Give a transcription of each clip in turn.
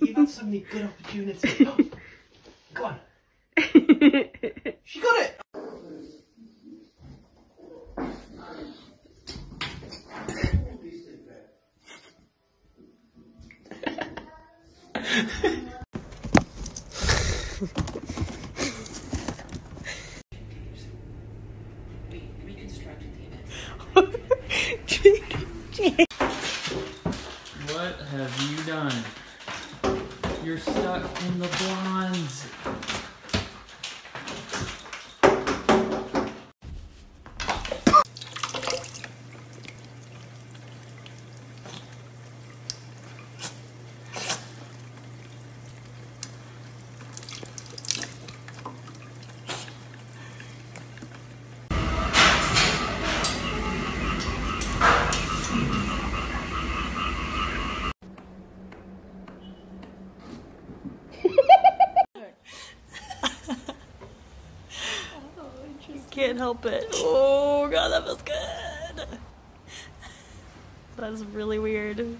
You've had so many good opportunities. Oh, go on. she got it! stuck in the blondes. Can't help it. Oh god, that feels good. That's really weird.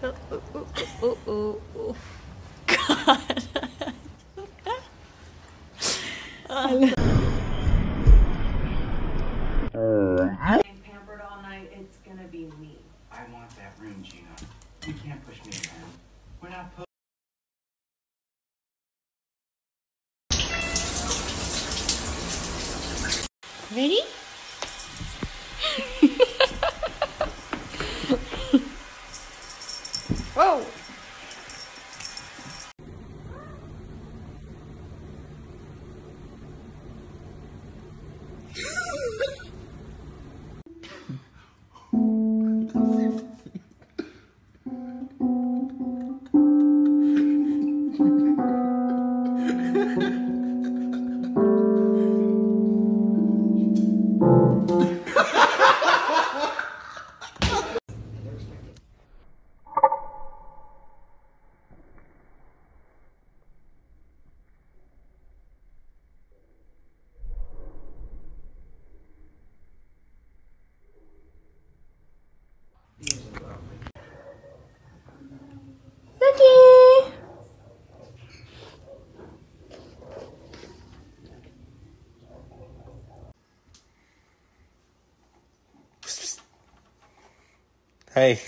Oh, oh, oh, oh, oh, oh. God. being pampered all night, it's gonna be me. I want that room, Gina. You can't push me around. We're not. Ready? Whoa! Hey.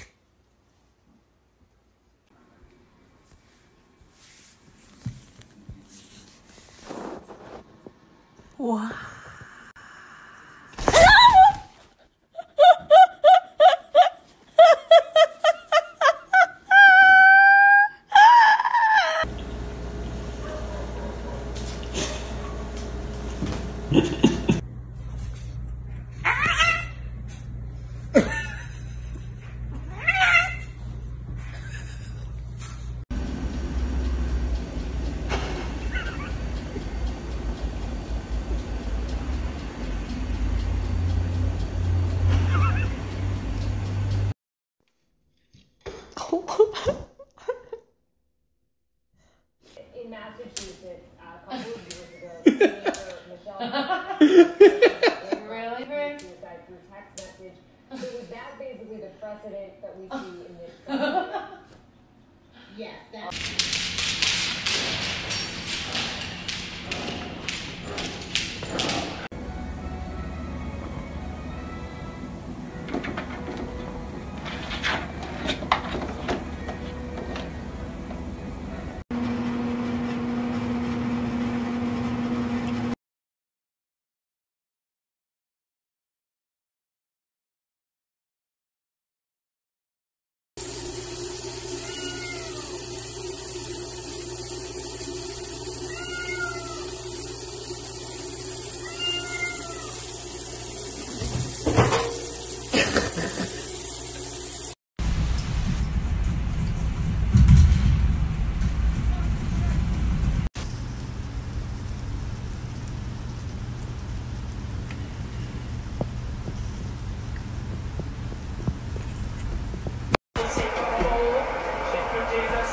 So was that basically the precedent that we see in this? yes, that.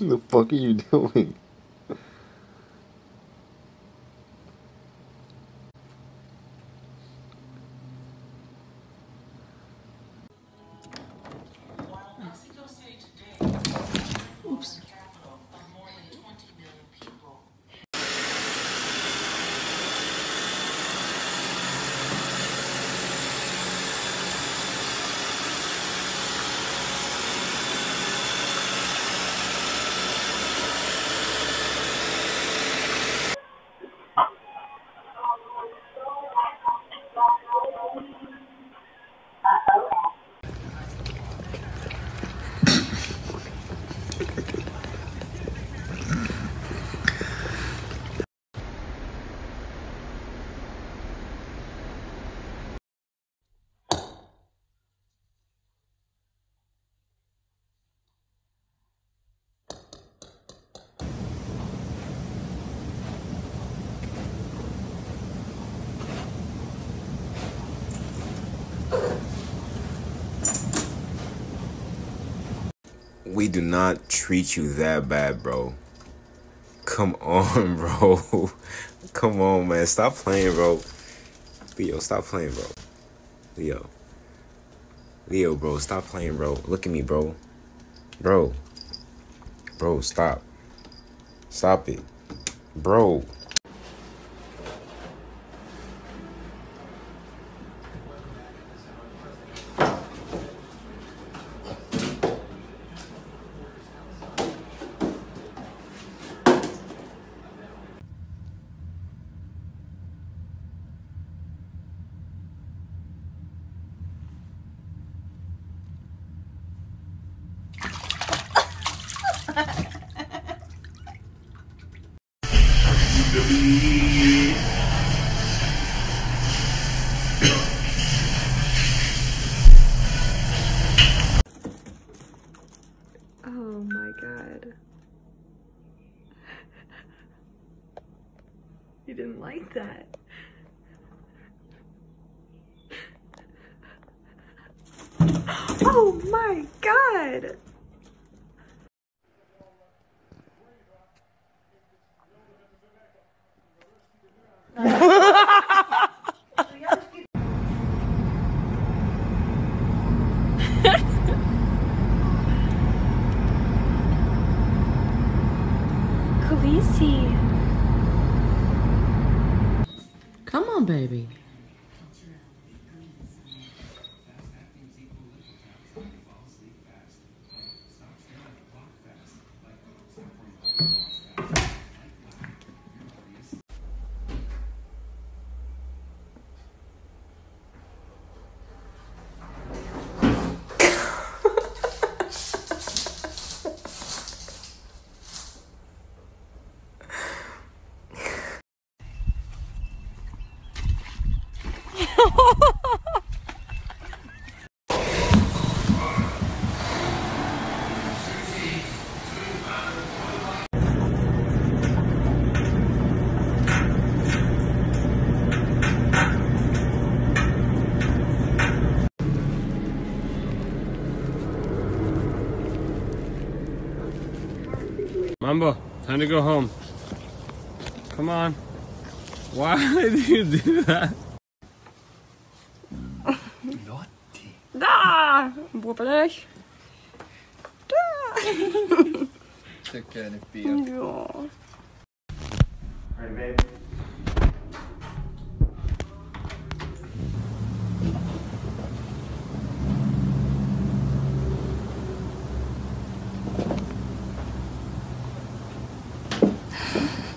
the fuck are you doing? We do not treat you that bad, bro. Come on, bro. Come on, man. Stop playing, bro. Leo, stop playing, bro. Leo. Leo, bro, stop playing, bro. Look at me, bro. Bro. Bro, stop. Stop it. Bro. Oh my god. You didn't like that. Oh my god! Come on, baby. Mambo, time to go home. Come on. Why did you do that? Naughty. Da! Bobbelig. Da! Tycker den är fet. Ja. Alright, babe. Mm-hmm.